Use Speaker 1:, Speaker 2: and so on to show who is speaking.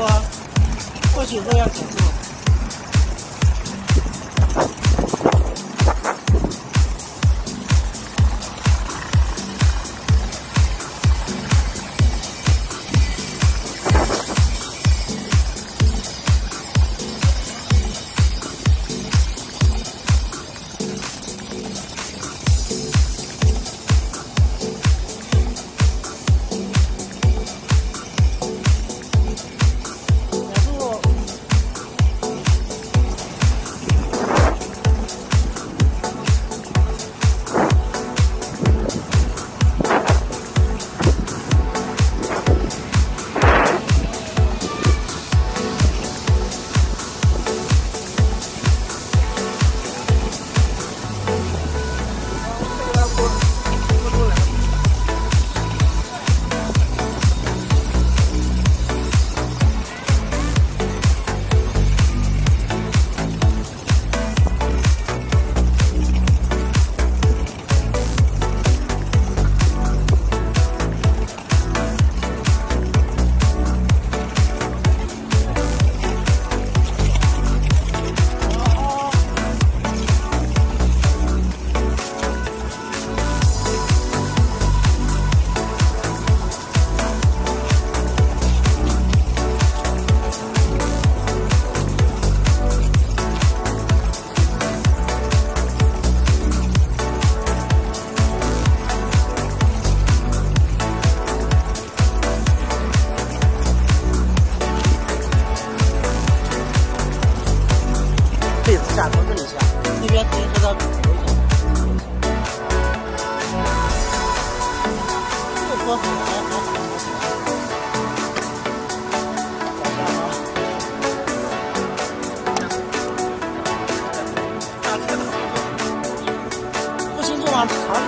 Speaker 1: 啊，或许都要减速。下头这里下，那边停车到头就行。这坡还还还好。不行就往厂里头开啊。